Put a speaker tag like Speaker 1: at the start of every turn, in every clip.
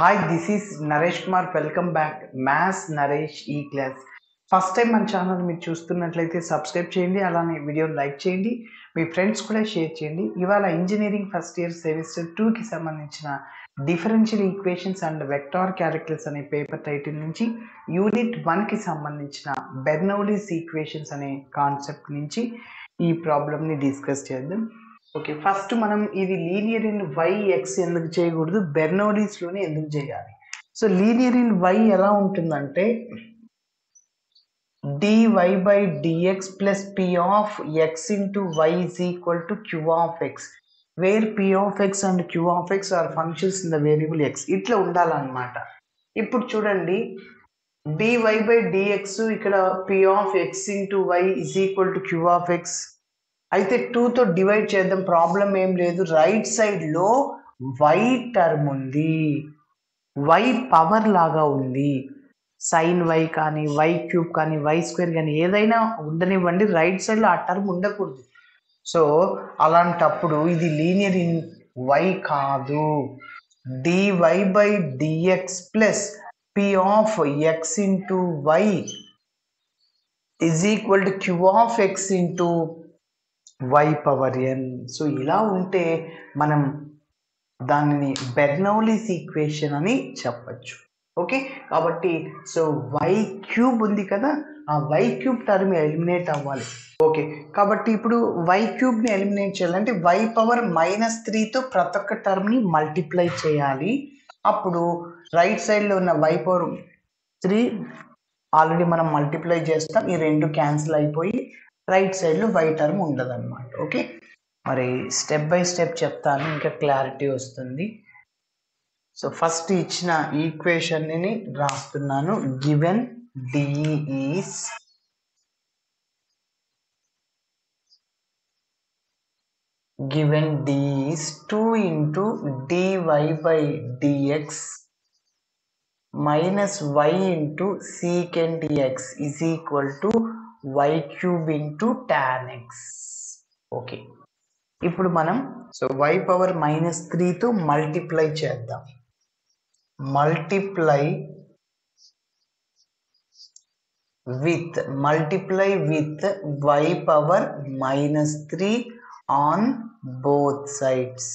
Speaker 1: Hi this is Naresh Kumar welcome back maths Naresh ఈ class first time మన channel మీరు చూస్తున్నట్లయితే subscribe చేయండి అలానే వీడియో లైక్ చేయండి మీ ఫ్రెండ్స్ కూడా షేర్ చేయండి. ఇవాళ ఇంజనీరింగ్ ఫస్ట్ ఇయర్ సెమిస్టర్ టూకి సంబంధించిన differential equations and vector characters అనే పేపర్ టైటిల్ నుంచి యూనిట్ వన్కి సంబంధించిన బెర్నౌలీస్ ఈక్వేషన్స్ అనే కాన్సెప్ట్ నుంచి ఈ ప్రాబ్లమ్ని డిస్కస్ చేద్దాం. ఓకే ఫస్ట్ మనం ఇది లీనియర్ ఇన్ వై ఎక్స్ ఎందుకు చేయకూడదు? బెర్నౌలీస్లోనే ఎందుకు చేయాలి? సో లీనియర్ ఇన్ వై ఎలా ఉంటుందంటే dy by dx plus p of x into y is equal to q of x where p of x and q of x are functions in the variable x ఇట్లా ఉండాలన్నమాట. ఇప్పుడు చూడండి DY by dx ఇక్కడ p of x into y is equal to q of x అయితే టూతో divide చేద్దాం. Problem ఏం లేదు. రైట్ సైడ్లో వై టర్మ్ ఉంది. వై పవర్ లాగా ఉంది. సైన్ వై కానీ వై క్యూబ్ కానీ వై స్క్వేర్ కానీ ఏదైనా ఉండనివ్వండి. రైట్ సైడ్లో ఆ టర్మ్ ఉండకూడదు. సో అలాంటప్పుడు ఇది లీనియర్ ఇన్ వై కాదు. Dy by dx plus p of x into y is equal to q of x into y power n so ఇలా ఉంటే మనం దానిని బెర్నౌలీస్ ఈక్వేషన్ అని చెప్పచ్చు. ఓకే? కాబట్టి సో వై క్యూబ్ ఉంది కదా ఆ వై క్యూబ్ టర్మ్ ఎలిమినేట్ అవ్వాలి. ఓకే? కాబట్టి ఇప్పుడు వై క్యూబ్ని ఎలిమినేట్ చేయాలంటే వై పవర్ మైనస్ త్రీతో ప్రతి ఒక్క టర్మ్ని మల్టిప్లై చేయాలి. అప్పుడు రైట్ సైడ్లో ఉన్న వై పవర్ త్రీ ఆల్రెడీ మనం మల్టిప్లై చేస్తాం. ఈ రెండు క్యాన్సిల్ అయిపోయి రైట్ సైడ్లో వై టర్మ్ ఉండదు అనమాట ఓకే మరి స్టెప్ బై స్టెప్ చెప్తాను ఇంకా క్లారిటీ వస్తుంది. సో ఫస్ట్ ఇచ్చిన ఈక్వేషన్ని రాస్తున్నాను. Given DEs given DEs two into dy by dx minus y into secant dx is equal to y cube into tan x okay ఇప్పుడు మనం సో వై పవర్ మైనస్ త్రీతో multiply చేద్దాం. Multiply with multiply with y power minus three on both sides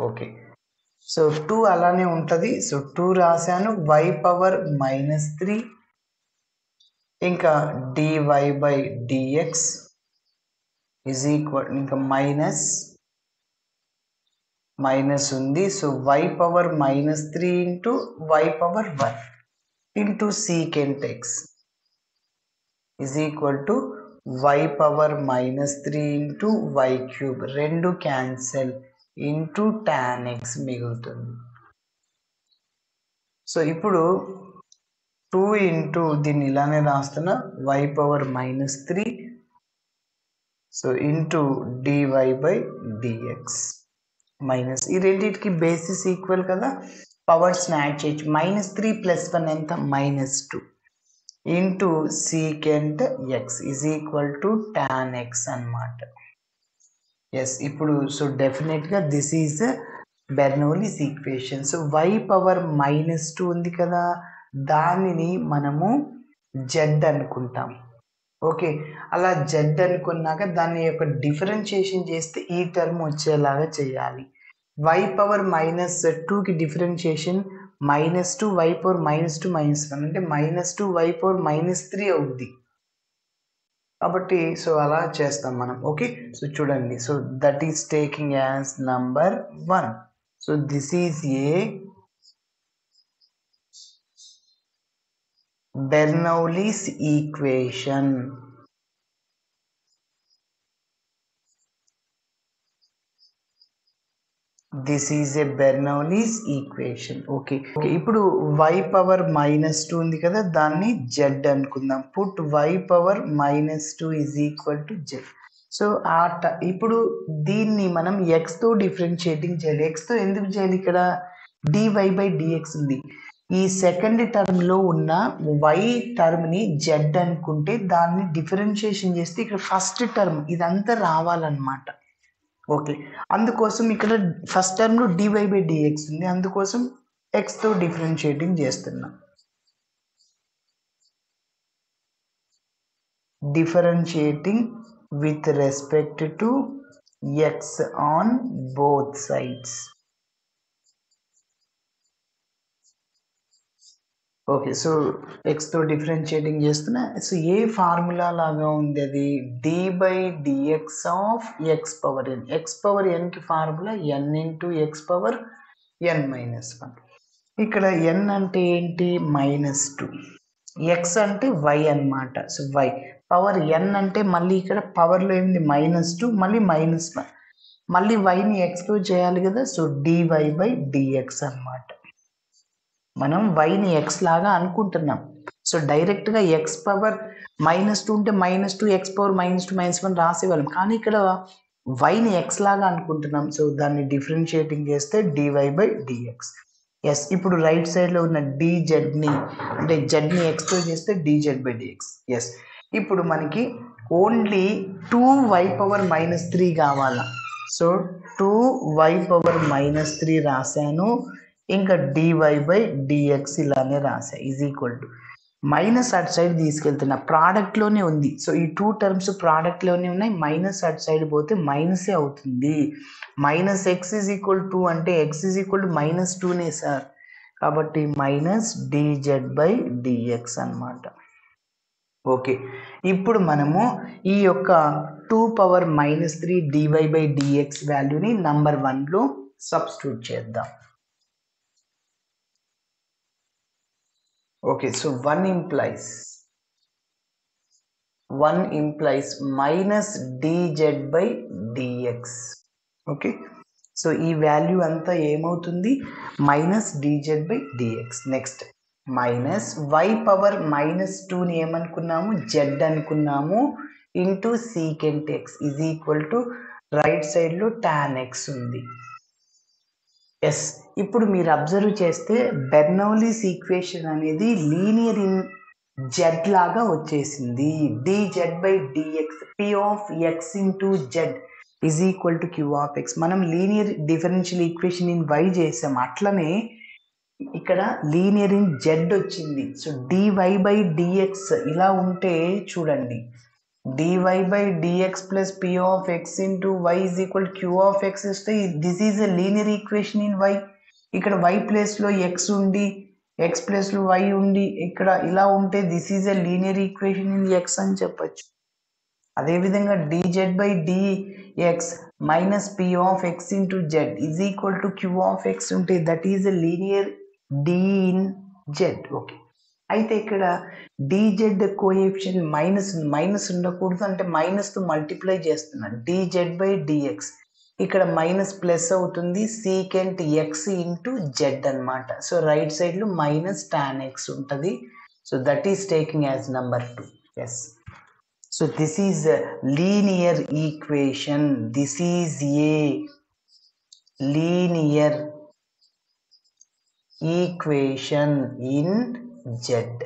Speaker 1: okay so two అలానే ఉంటుంది. So two రాశాను. Y power minus three ఇంకా dy by dx is equal ఇంకా minus minus ఉంది. So y power minus three into y power one into secant x is equal to y power minus three into y cube రెండు cancel into tan x మిగులుతుంది. So ఇప్పుడు two into దీన్ని ఇలానే రాస్తున్నా y power minus three so into dy by dx minus ఈ రెండింటికి bases equal కదా? Powers add చేయొచ్చు. మైనస్ త్రీ ప్లస్ వన్ ఎంత? Minus two into secant x is equal to tan x అనమాట ఎస్ ఇప్పుడు సో డెఫినెట్గా this is Bernoulli's equation so y power minus two ఉంది కదా? దానిని మనము జెడ్ అనుకుంటాం. ఓకే అలా జెడ్ అనుకున్నాక దాన్ని యొక్క డిఫరెన్షియేషన్ చేస్తే ఈ టర్మ్ వచ్చేలాగా చేయాలి. వై పవర్ మైనస్ టూకి differentiation minus two y power minus two minus one అంటే minus two y power minus three అవుద్ది. కాబట్టి సో అలా చేస్తాం మనం. ఓకే సో చూడండి. So that is taking as number one. So this is a Bernoulli's equation this is a Bernoulli's equation okay okay ఇప్పుడు y power minus two ఉంది కదా దాన్ని జెడ్ అనుకుందాం. Put y power minus two is equal to z so ఆ ఇప్పుడు దీన్ని మనం ఎక్స్తో differentiating చేయాలి. ఎక్స్తో ఎందుకు చేయాలి ఇక్కడ? డివై బై డిఎక్స్ ఉంది. ఈ సెకండ్ టర్మ్లో ఉన్న వై టర్మ్ని జెడ్ అనుకుంటే దాన్ని డిఫరెన్షియేషన్ చేస్తే ఇక్కడ ఫస్ట్ టర్మ్ ఇదంతా రావాలన్నమాట. ఓకే అందుకోసం ఇక్కడ ఫస్ట్ టర్మ్లో డివై బై డిఎక్స్ ఉంది. అందుకోసం ఎక్స్తో డిఫరెన్షియేటింగ్ చేస్తున్నాం. Differentiating with respect to x on both sides okay. So ఎక్స్తో differentiating చేస్తున్నా సో ఏ ఫార్ములా లాగా ఉంది అది? D by dx of x power n x power ఎన్కి formula n into x power n minus one ఇక్కడ n అంటే ఏంటి? Minus two x అంటే y అన్నమాట. So y power n అంటే మళ్ళీ ఇక్కడ పవర్లో ఏంది మైనస్ టూ మళ్ళీ మైనస్ వన్ మళ్ళీ వైని ఎక్స్తో చేయాలి కదా? సో డివై బై డిఎక్స్ అన్నమాట. మనం వైని ఎక్స్ లాగా అనుకుంటున్నాం. సో డైరెక్ట్గా ఎక్స్ పవర్ మైనస్ టూ ఉంటే minus two x power minus two minus one రాసేవాళ్ళం. కానీ ఇక్కడ వైని ఎక్స్ లాగా అనుకుంటున్నాం. సో దాన్ని డిఫరెన్షియేటింగ్ చేస్తే డివై బై డిఎక్స్ ఎస్ ఇప్పుడు రైట్ సైడ్లో ఉన్న డిజెడ్ని అంటే జెడ్ని ఎక్స్తో చేస్తే డిజెడ్ బై డిఎక్స్ ఎస్ ఇప్పుడు మనకి only two y power minus three కావాలా. So two y power minus three రాశాను. ఇంకా డివై బై డిఎక్స్ ఇలానే రాసా ఈజ్ ఈక్వల్ టు మైనస్ అటు సైడ్ తీసుకెళ్తున్నా. ప్రోడక్ట్లోనే ఉంది. సో ఈ టూ టర్మ్స్ ప్రోడక్ట్లోనే ఉన్నాయి. మైనస్ అటు సైడ్ పోతే మైనసే అవుతుంది. Minus x is equal to అంటే x is equal to minus టూనే sir. కాబట్టి మైనస్ డిజెడ్ బై డిఎక్స్ అనమాట ఓకే ఇప్పుడు మనము ఈ యొక్క two power minus three dy by dx వాల్యూని నంబర్ వన్లో సబ్స్టిట్యూట్ చేద్దాం. Okay so one implies one implies minus dz by dx okay so ఈ వాల్యూ అంతా ఏమవుతుంది? Minus dz by dx next minus y power minus టూని ఏమనుకున్నాము? Z అనుకున్నాము. Into secant x is equal to right సైడ్లో tan X ఉంది. Yes ఇప్పుడు మీరు అబ్జర్వ్ చేస్తే బెర్నౌలీస్ ఈక్వేషన్ అనేది లీనియర్ ఇన్ జెడ్ లాగా వచ్చేసింది. Dz by dx p of x into z is equal to q of x మనం linear differential equation in y చేసాం. అట్లనే ఇక్కడ లీనియర్ ఇన్ జెడ్ వచ్చింది. సో డివై బై డిఎక్స్ ఇలా ఉంటే చూడండి. Dy by dx plus p of x into y is equal q of X ఇస్తే this is a linear equation in Y ఇక్కడ why ప్లేస్లో ఎక్స్ ఉండి ఎక్స్ ప్లేస్లో why ఉండి ఇక్కడ ఇలా ఉంటే this is a linear equation in X అని చెప్పచ్చు. అదేవిధంగా DZ by DX minus P of X into Z is equal to Q of X ఉంటే that is a linear D in Z okay అయితే ఇక్కడ డిజెడ్ కోఎఫిషియన్ మైనస్ మైనస్ ఉండకూడదు అంటే మైనస్తో multiply చేస్తున్నాను. డిజెడ్ బై డిఎక్స్ ఇక్కడ minus plus అవుతుంది. Secant X into Z అనమాట సో రైట్ సైడ్లో మైనస్ టాన్ ఎక్స్ ఉంటుంది. So that is taking as number two yes so this is linear equation this is a linear equation in Z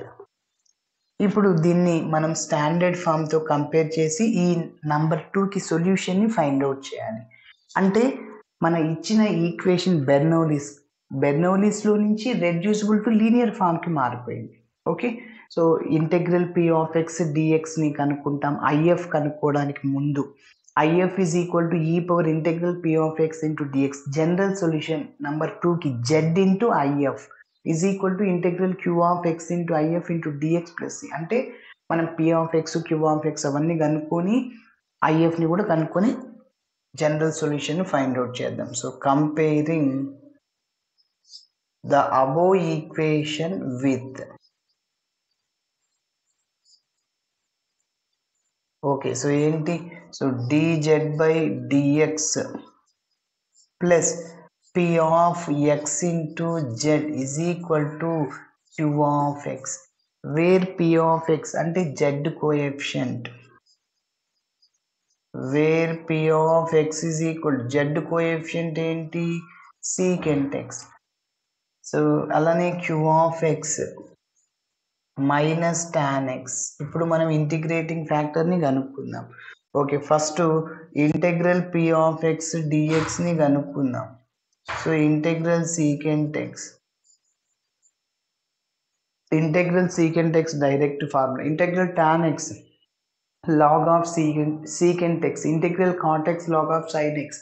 Speaker 1: ఇప్పుడు దీన్ని మనం standard ఫామ్తో compare చేసి ఈ number టూకి సొల్యూషన్ని find out చేయాలి. అంటే మన ఇచ్చిన ఈక్వేషన్ బెర్నోలిస్ బెర్నోలిస్లో నుంచి రెడ్యూసిబుల్ టు లీనియర్ ఫామ్కి మారిపోయింది. Okay so integral p of x డిఎక్స్ని కనుక్కుంటాం ఐఎఫ్ కనుక్కోవడానికి ముందు. IF is equal to e power integral p of x into dx general solution number టూకి z into IF is equal to integral q of x into IF into dx plus c అంటే మనం p of x q of x అవన్నీ కనుక్కొని ఐఎఫ్ని కూడా కనుక్కొని general solution find out చేద్దాం. So comparing the above equation with okay so ఏంటి? So dz by dx plus p of x into z is equal to q of x where p of x అంటే z coefficient where p of x is equal z coefficient ఏంటి? Secant x so అలానే q of x minus tan x ఇప్పుడు మనం integrating ఫ్యాక్టర్ని కనుక్కుందాం. Okay first integral p of x డిఎక్స్ని కనుక్కుందాం. So integral secant x integral secant x direct formula integral tan x log of secant secant x integral cot x log of sine x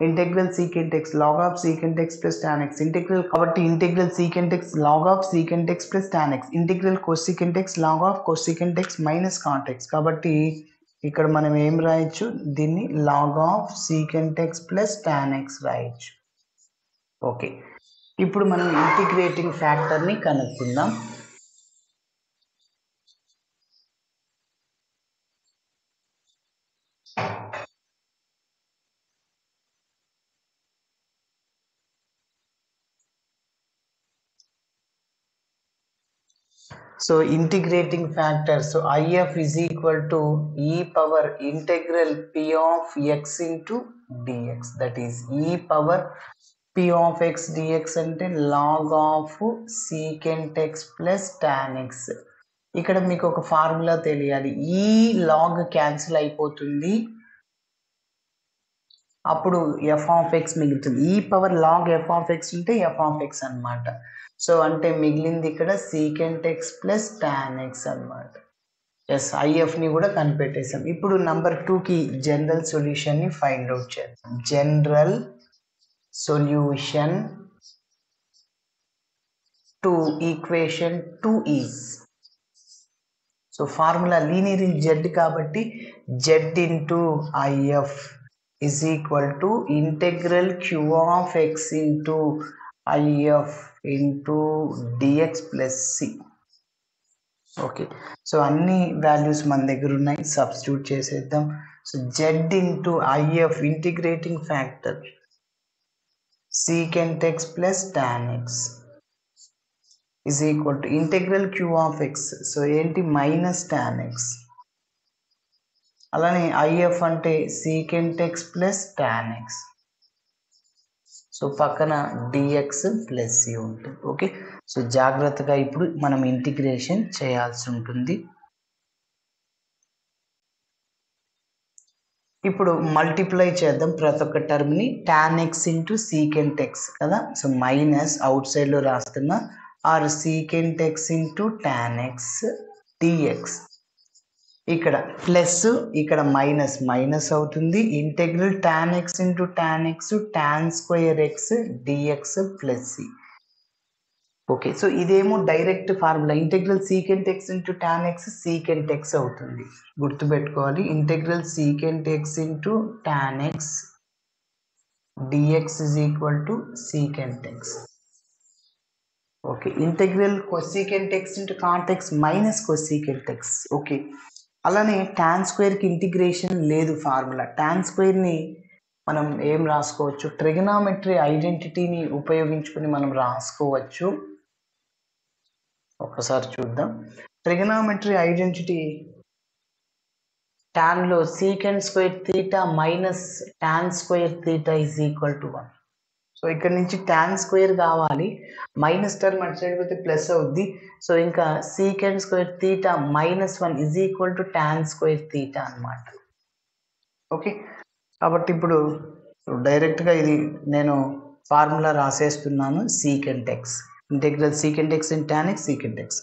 Speaker 1: integral secant x log of secant x plus tan x integral కాబట్టి integral secant x log of secant x plus tan x integral cosecant x log of cosecant x minus cot x కాబట్టి ఇక్కడ మనం ఏం రాయొచ్చు? దీన్ని log of secant x plus tan x రాయొచ్చు. Okay. ఇప్పుడు మనం ఇంటిగ్రేటింగ్ ఫ్యాక్టర్ని కనుక్కుందాం. So integrating factor so IF is equal to e power integral p of x into dx that is e power p of x dx అంటే log of secant x plus tan x ఇక్కడ మీకు ఒక formula తెలియాలి. E log cancel అయిపోతుంది. అప్పుడు f of x మిగులుతుంది. E power log f of x ఉంటే f of x అనమాట సో అంటే మిగిలింది ఇక్కడ secant x plus tan x అనమాట ఎస్ ఐఎఫ్ని కూడా కనిపెట్టేసాం ఇప్పుడు నంబర్ టూకి జనరల్ సొల్యూషన్ని ఫైండ్ అవుట్ చేద్దాం. General solution to equation two is so formula linear in z కాబట్టి z into IF is equal to integral q of x into if into dx plus c. Okay so అన్ని values మన దగ్గర ఉన్నాయి. Substitute చేసేద్దాం. So z into IF integrating factor secant x plus tan x is equal to integral q of x so ఏంటి minus tan x అలానే IF అంటే secant x plus tan x so పక్కన dx plus C ఉంటుంది. Okay so జాగ్రత్తగా ఇప్పుడు మనం integration చేయాల్సి ఉంటుంది. ఇప్పుడు మల్టిప్లై చేద్దాం ప్రతి ఒక్క టర్మ్ని tan x into secant x కదా? సో మైనస్ అవుట్ సైడ్లో రాస్తున్న are secant x into tan x dx ఇక్కడ ప్లస్ ఇక్కడ మైనస్ మైనస్ అవుతుంది. Integral tan x into tan x tan square x dx plus C okay so ఇదేమో direct formula integral secant x into tan x secant x అవుతుంది. గుర్తుపెట్టుకోవాలి. Integral secant x into tan x dx is equal to secant x okay integral cosecant x into cot x minus cosecant x okay అలానే tan స్క్వేర్కి integration లేదు formula tan స్క్వేర్ని మనం ఏం రాసుకోవచ్చు? Trigonometry ఐడెంటిటీని ఉపయోగించుకుని మనం రాసుకోవచ్చు. ఒకసారి చూద్దాం. Trigonometry identity ట్యాన్లో secant square theta minus tan square theta is equal to one so ఇక్కడ నుంచి ట్యాన్ స్క్వేర్ కావాలి. మైనస్ టర్మ్ అటు సైడ్ పోతే ప్లస్ అవుద్ది. సో ఇంకా secant square theta minus one is equal to tan square theta అనమాట okay కాబట్టి ఇప్పుడు డైరెక్ట్గా ఇది నేను formula రాసేస్తున్నాను secant x integral secant x in tan x secant x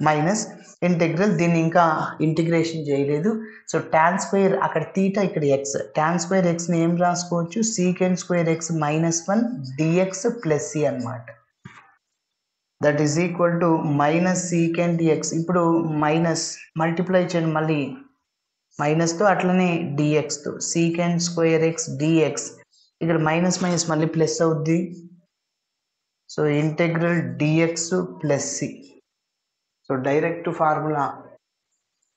Speaker 1: minus integral దీన్ని ఇంకా ఇంటిగ్రేషన్ చేయలేదు. సో టాన్ స్క్వేర్ అక్కడ తీటా ఇక్కడ ఎక్స్ టాన్ స్క్వేర్ ఎక్స్ని ఏం రాసుకోవచ్చు? Secant square x minus one dx plus C అనమాట that is equal to minus secant x ఇప్పుడు మైనస్ మల్టిప్లై చేయండి మళ్ళీ. మైనస్తో అట్లనే డిఎక్స్తో సీకెండ్ స్క్వేర్ ఎక్స్ డిఎక్స్ ఇక్కడ మైనస్ మైనస్ మళ్ళీ ప్లస్ అవుద్ది. So integral dx plus C so direct formula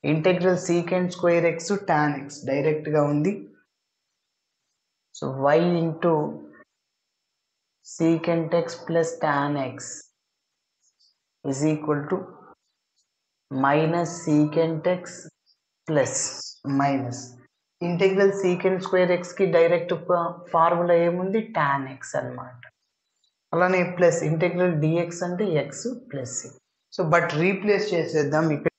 Speaker 1: integral secant square x tan x డైరెక్ట్గా ఉంది so y into secant x plus tan x is equal to minus secant x plus minus integral secant square ఎక్స్కి direct formula ఏముంది? Tan x అనమాట అలానే plus integral dx అంటే x plus so but replace చేసేద్దాం ఇక్కడ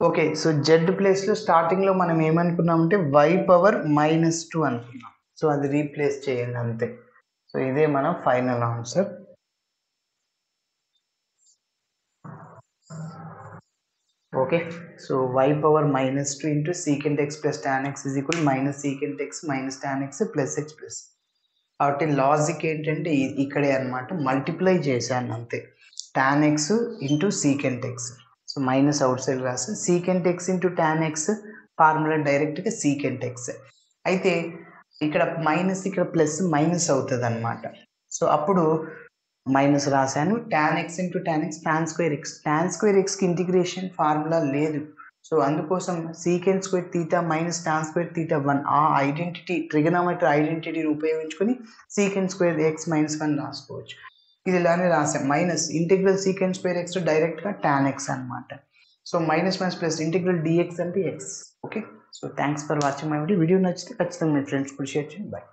Speaker 1: okay so z ప్లేస్లో స్టార్టింగ్లో మనం ఏమనుకున్నామంటే వై పవర్ మైనస్ టూ అనుకున్నాం. సో అది రీప్లేస్ చేయండి అంతే. సో ఇదే మన final answer okay so y power minus two into secant x plus tan x is equal minus secant x minus tan x plus x plus కాబట్టి logic ఏంటంటే ఇక్కడే అనమాట మల్టిప్లై చేశాను అంతే. Tan x into secant x so minus outside రాసి secant x into tan x formula డైరెక్ట్గా secant x అయితే ఇక్కడ మైనస్ ఇక్కడ ప్లస్ మైనస్ అవుతుంది అనమాట సో అప్పుడు మైనస్ రాశాను. Tan x into tan x tan square x tan square ఎక్స్కి integration formula లేదు. సో అందుకోసం secant square theta minus tan square theta one ఆ ఐడెంటిటీ ట్రిగనామెట్రీ ఐడెంటిటీని ఉపయోగించుకొని secant square x minus one రాసుకోవచ్చు. ఇది ఇలానే రాసాం. Minus integral secant square x డైరెక్ట్గా టాన్ ఎక్స్ అనమాట so minus minus plus integral dx అంటే x okay? So thanks for watching my video video నచ్చితే ఖచ్చితంగా మీ ఫ్రెండ్స్ కూడా షేర్ చేయండి. బాయ్